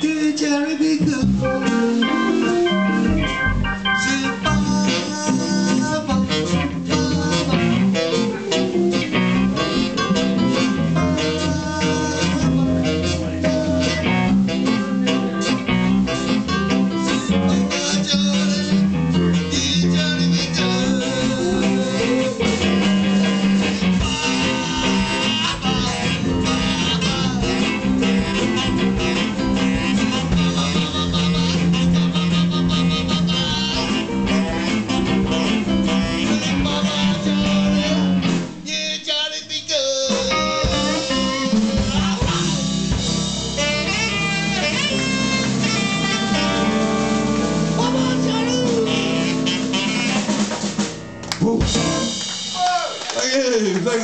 Did Jerry be good? You.